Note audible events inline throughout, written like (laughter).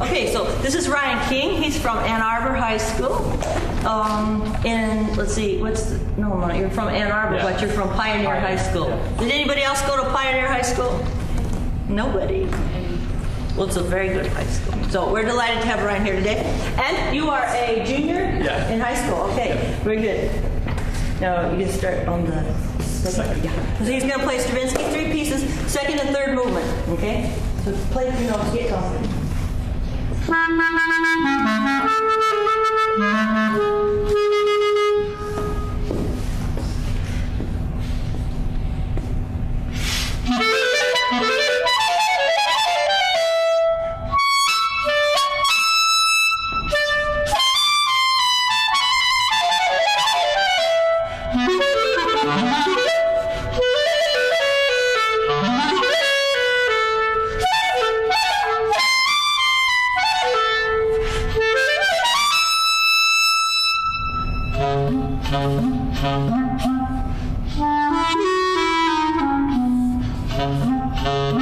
Okay, so this is Ryan King. He's from Ann Arbor High School. Um, and let's see, what's the, no, no, you're from Ann Arbor, Yeah. but you're from Pioneer High School. yeah. Did anybody else go to Pioneer High School? Nobody. Well, it's a very good high school. So we're delighted to have Ryan here today. And you are a junior Yeah. in high school. Okay, Yeah. very good. Now you can start on the Second. Yeah. So he's going to play Stravinsky three pieces, second and third movement. Okay. So play, you know, get confident. Ha ha ha! Okay,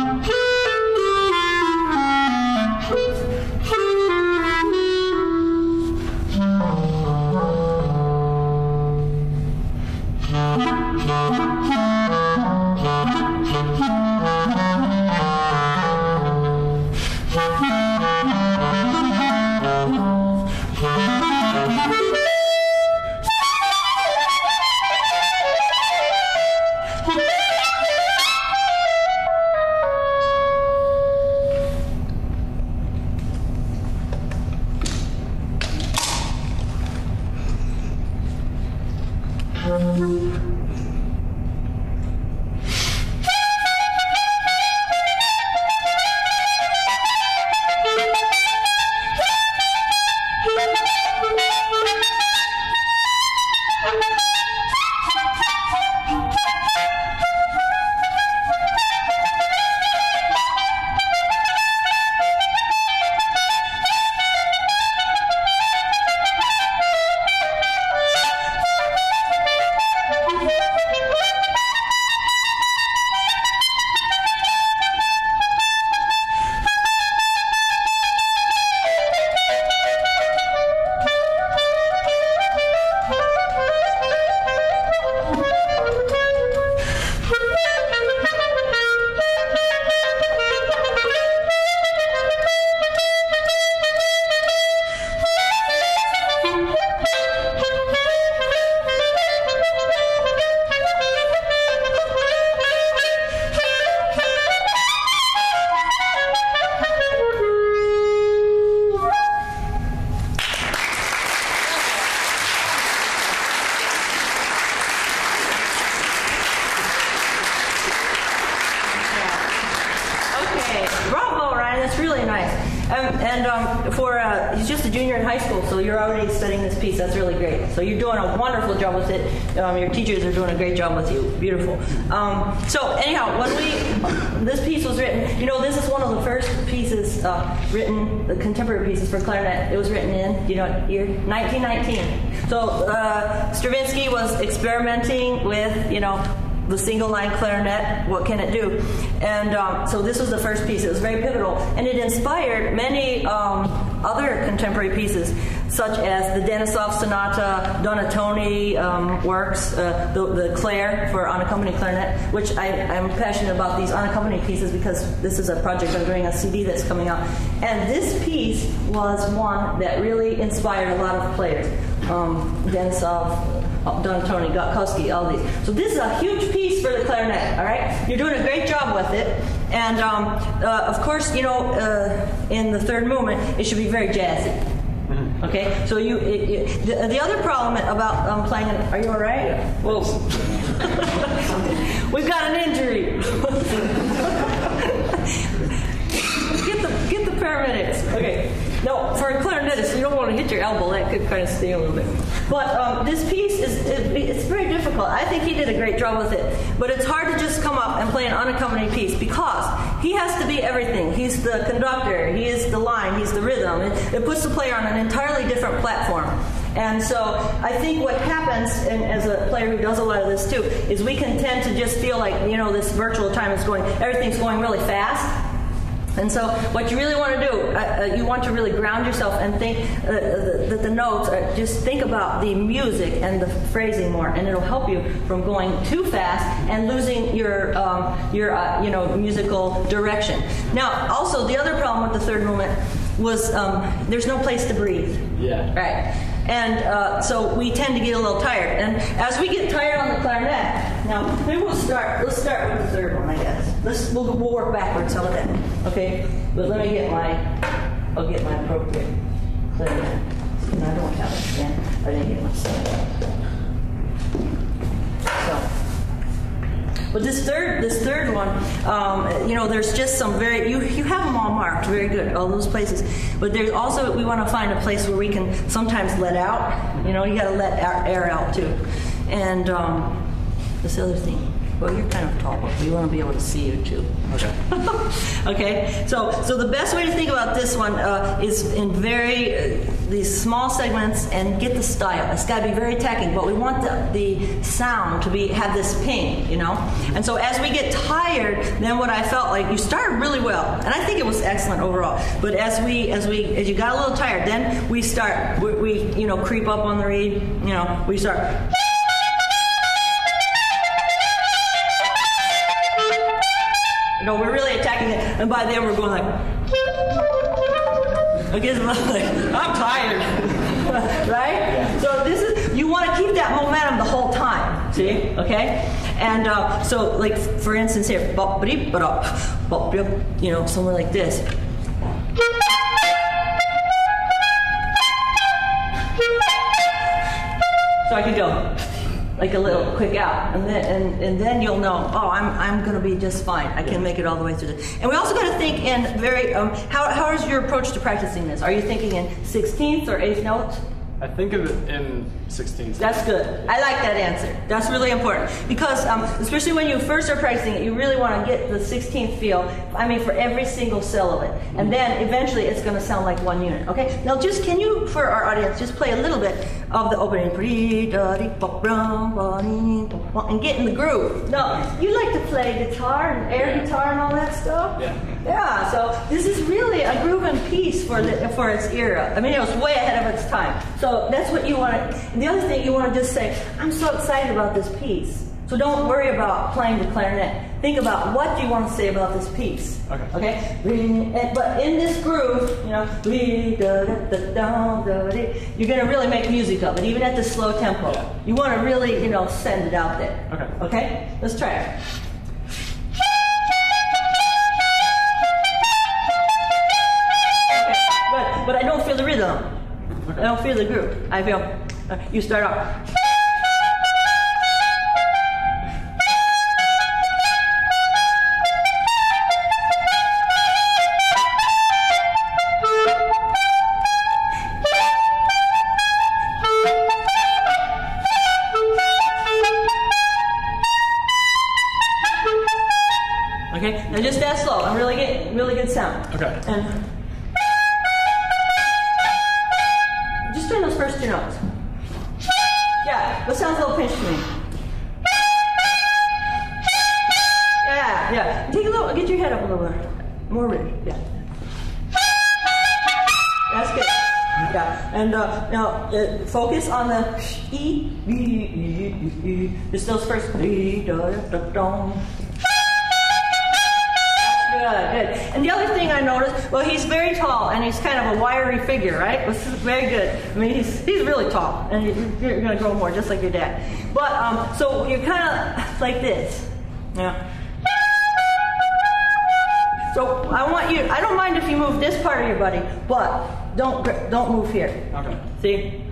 and um, for uh, he's just a junior in high school, so you're already studying this piece. That's really great. So you're doing a wonderful job with it. Um, your teachers are doing a great job with you. Beautiful. Um, so anyhow, when we this piece was written, you know, this is one of the first pieces uh, written, the contemporary pieces for clarinet. It was written in, you know, year 1919. So uh, Stravinsky was experimenting with, you know, the single line clarinet, what can it do? And um, so this was the first piece. It was very pivotal, and it inspired many um, other contemporary pieces, such as the Denisov Sonata, Donatoni um, works, uh, the, the Clair for unaccompanied clarinet, which I, I'm passionate about these unaccompanied pieces because this is a project I'm doing a CD that's coming out. And this piece was one that really inspired a lot of players. Um, Denisov, Donatoni, Gotkovsky, all these. So this is a huge piece for the clarinet. All right, you're doing a great job with it, and um, uh, of course, you know, uh, in the third movement, it should be very jazzy. Okay, so you, it, it, the, the other problem about um, playing are you all right? Yeah. Well, (laughs) we've got an injury. (laughs) get the get the paramedics. Okay. No, for a clarinetist, you don't want to hit your elbow. That could kind of sting a little bit. But um, this piece is it, it's very difficult. I think he did a great job with it. But it's hard to just come up and play an unaccompanied piece because he has to be everything. He's the conductor. He is the line. He's the rhythm. It, it puts the player on an entirely different platform. And so I think what happens, and as a player who does a lot of this too, is we can tend to just feel like you know this virtual time is going, everything's going really fast. And so, what you really want to do, uh, uh, you want to really ground yourself and think uh, that the, the, notes. Are, just think about the music and the phrasing more, and it'll help you from going too fast and losing your um, your uh, you know musical direction. Now, also the other problem with the third movement was um, there's no place to breathe. Yeah. Right. And uh, so we tend to get a little tired. And as we get tired on the clarinet, now maybe we'll start. Let's start with the third one, I guess. Let's we'll, we'll work backwards some of that. Okay. But let me get my. I'll get my appropriate. And I don't have it again. I didn't get my. So. But this third, this third one, um, you know, there's just some very you you have them all marked, very good, all those places. But there's also we want to find a place where we can sometimes let out. You know, you got to let air out too. And um, this other thing. Well, you're kind of tall, but we want to be able to see you too. Okay. (laughs) okay. So, so the best way to think about this one uh, is in very uh, these small segments and get the style. It's got to be very attacking, but we want the, the sound to be have this ping, you know. And so as we get tired, then what I felt like you started really well, and I think it was excellent overall. But as we as we as you got a little tired, then we start we, we you know creep up on the reed, you know, we start. You know, we're really attacking it, and by then we're going like. Okay, like, I'm tired, (laughs) right? So this is you want to keep that momentum the whole time. See, okay? And uh, so, like for instance, here, you know, somewhere like this. So I could go like a little quick out, and then and, and then you'll know. Oh, I'm I'm going to be just fine. I can make it all the way through this. And we also got to think in very. Um, how how is your approach to practicing this? Are you thinking in sixteenths or eighth notes? I think of it in 16. That's good. I like that answer. That's really important because, um, especially when you first are practicing it, you really want to get the 16th feel. I mean, for every single cell of it, and then eventually it's going to sound like one unit. Okay. Now, just can you, for our audience, just play a little bit of the opening, and get in the groove. No, you like to play guitar and air Yeah. guitar and all that stuff. Yeah. Yeah, so this is really a grooving piece for the for its era. I mean, it was way ahead of its time. So that's what you want to. The other thing you want to just say, I'm so excited about this piece. So don't worry about playing the clarinet. Think about what do you want to say about this piece. Okay. Okay. But in this groove, you know, you're going to really make music of it, even at the slow tempo. Yeah. You want to really, you know, send it out there. Okay. Okay. Let's try it. Don't the groove. I feel, uh, you start off. Okay, now just that slow. I'm really getting really good sound. Okay. And uh, focus on the e, e, e, e. Just those first e, da, da, da. Good, good. And the other thing I noticed, well, he's very tall and he's kind of a wiry figure, right? This is very good. I mean, he's, he's really tall and you- you're going to grow more, just like your dad. But, um, so you're kind of like this. Yeah. So I want you, I don't mind if you move this part of your body, but don't, don't move here. Okay. See?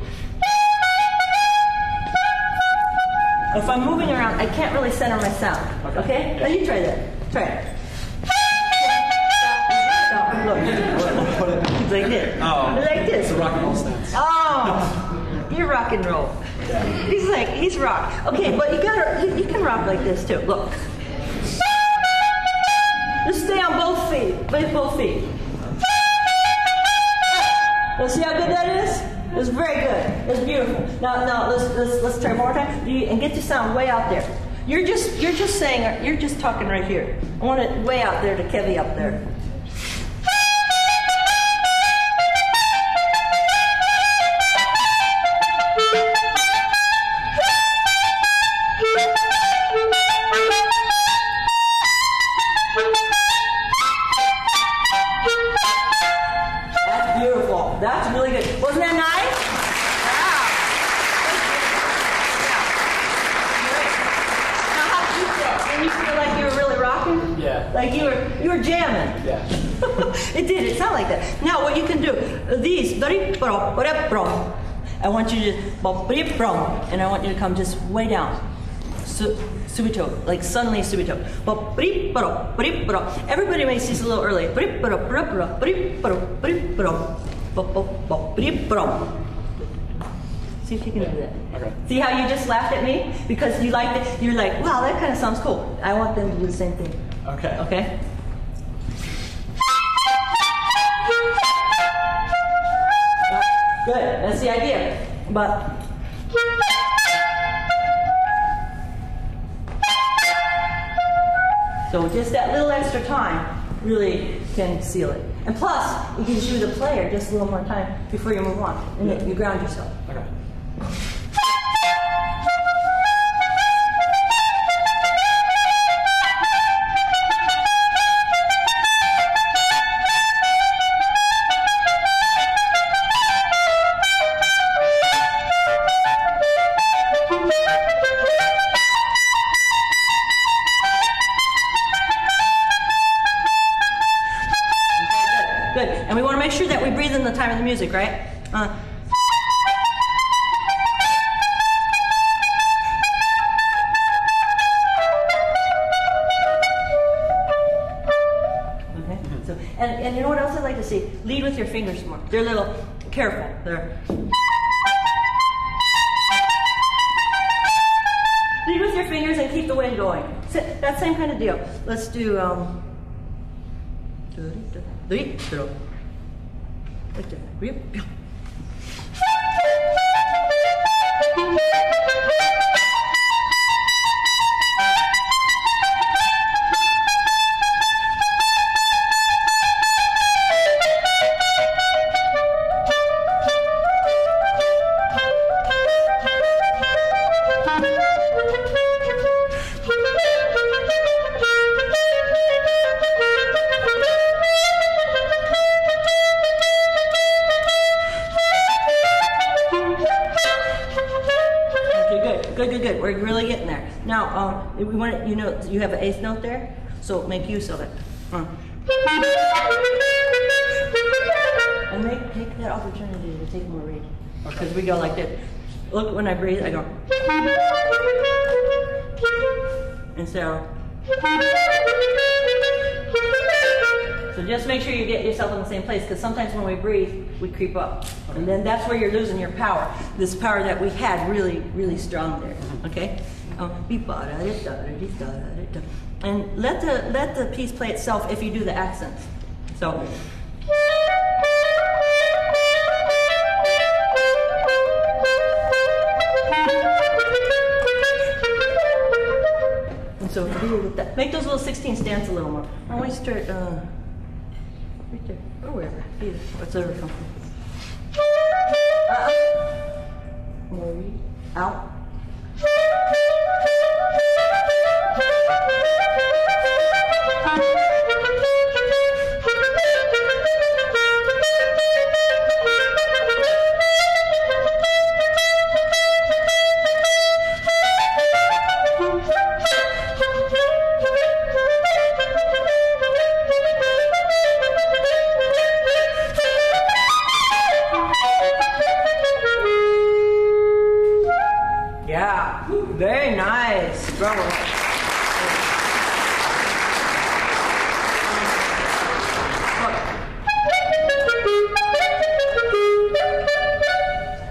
If I'm moving around, I can't really center my sound. Okay. Okay? Yeah. Now you try that. Try it. Look. It's (laughs) like this. Oh. Like this. It's a rock and roll stance. Oh, you're rock and roll. He's like, he's rock. Okay, but you gotta, you, you can rock like this too. Look. Feet. Both feet. Let's see how good that is. It's very good. It's beautiful. Now, now let's let's let's try more time. You, and get the sound way out there. You're just you're just saying you're just talking right here. I want it way out there to Kevy up there. Like you were really rocking? Yeah. Like you were you were jamming. Yeah. (laughs) it did. It sounded like that. Now, what you can do, these. I want you to, bro, and I want you to come just way down. Su, subito, like suddenly subito. Everybody makes these a little early. See if you can do that. Okay. See how you just laughed at me because you like it. You're like, wow, that kind of sounds cool. I want them to do the same thing. Okay. Okay. Good. That's the idea. But so just that little extra time really can seal it. And plus, it gives you the player just a little more time before you move on, and then you ground yourself. Good. And we want to make sure that we breathe in the time of the music, right? Uh, okay. So, and, and you know what else I'd like to see? Lead with your fingers more. They're a little careful. They're. Lead with your fingers and keep the wind going. So, that same kind of deal. Let's do. Um, like that. Note there, so make use of it. Uh. And make take that opportunity to take more reed, because we go like this. Look, when I breathe, I go. And so. So just make sure you get yourself in the same place, because sometimes when we breathe, we creep up, and then that's where you're losing your power. This power that we had really, really strong there. Okay. Um, and let the let the piece play itself if you do the accents. So. And that, make those little 16s dance a little more. I we start uh, right there, or wherever, either, whatsoever comfortable. Uh, more Very nice. Bravo.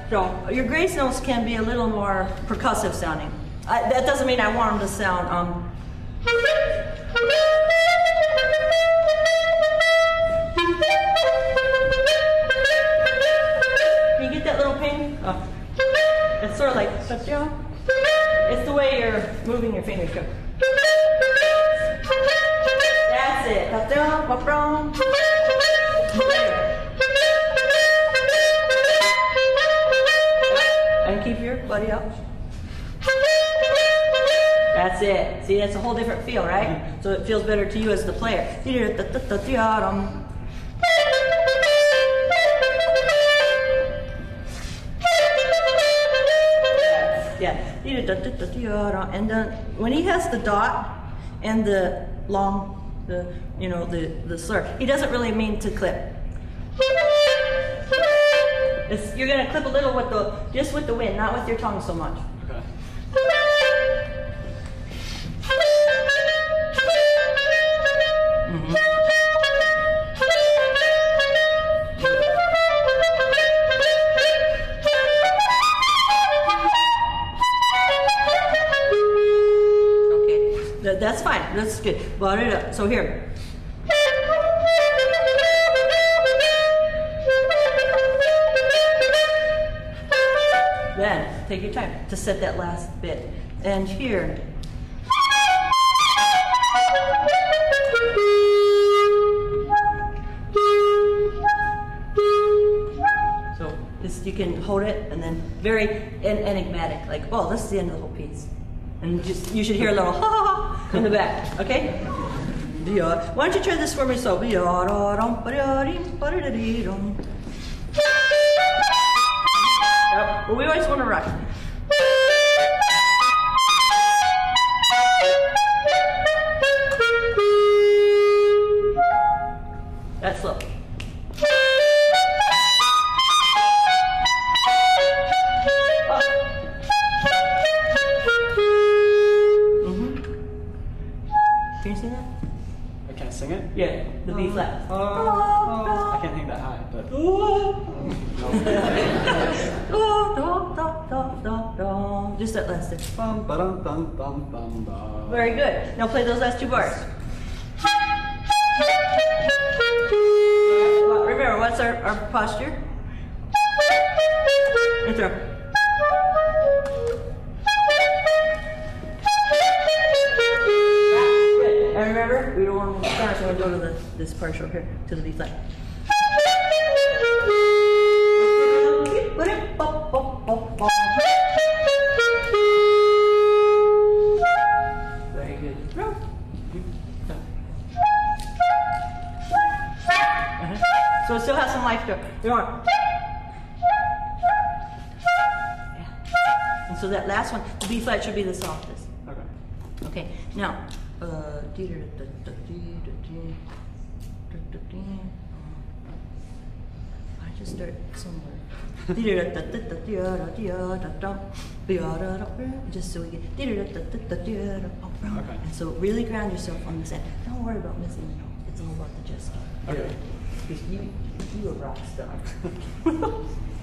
So your grace notes can be a little more percussive sounding. I, that doesn't mean I want them to sound. Um, you get that little ping? Oh. It's sort of like It's the way you're moving your fingers. Go. That's it. And keep your buddy up. That's it. See, that's a whole different feel, right? So it feels better to you as the player. And then when he has the dot and the long the you know the the slur. He doesn't really mean to clip. It's, you're gonna clip a little with the just with the wind, not with your tongue so much. That's good. Brought it up. So here. Then take your time to set that last bit. And here. So this you can hold it and then very en- enigmatic, like, oh, this is the end of the whole piece. And just you should hear a little ha ha ha in the back, okay? Why don't you try this for me? So Yep. We always want to rush. Just that last bum. Very good. Now play those last two bars. Remember, what's our, our posture? And throw. Good. And remember, we don't want to start, so we go to the, this partial here, to the B flat. So it still has some life to it. Your arm. Yeah. And so that last one, the B flat should be the softest. Okay. Okay, now, uh. I just start somewhere. Just so we get. oh, oh. Okay. And so really ground yourself on this end. Don't worry about missing the notes. It's all about the gesture. Okay. Because you, you a rock star. (laughs)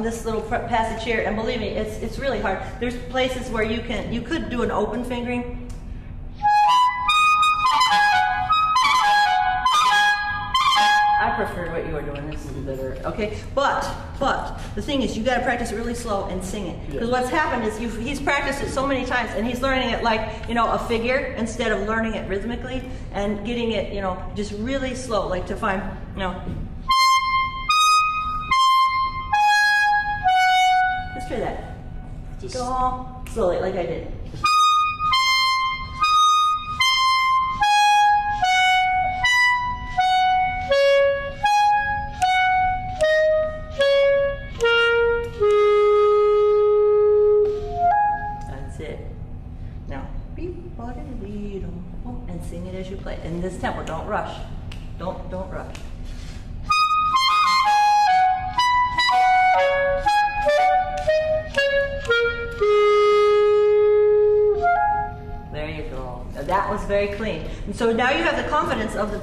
on this little passage here, and believe me, it's it's really hard. There's places where you can you could do an open fingering. I prefer what you are doing. This is better. Okay, but but the thing is, you got to practice it really slow and sing it. Because Yeah. what's happened is you've, he's practiced it so many times, and he's learning it like you know a figure instead of learning it rhythmically and getting it you know just really slow, like to find you know. Go slowly, like I did.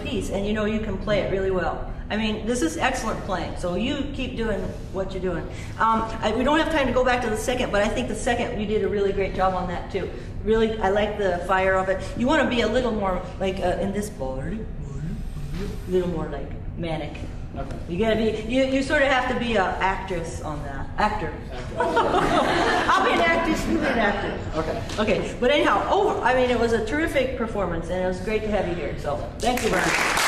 Piece and you know you can play it really well. I mean, this is excellent playing. So you keep doing what you're doing. Um, I, we don't have time to go back to the second, but I think the second you did a really great job on that too. Really, I like the fire of it. You want to be a little more like uh, in this bar, a little more like manic. Okay. You gotta be, you, you sort of have to be an actress on that. Actor. (laughs) I'll be an actress, you be an actor. Okay. Okay, but anyhow, over, I mean, it was a terrific performance and it was great to have you here, so thank you very much.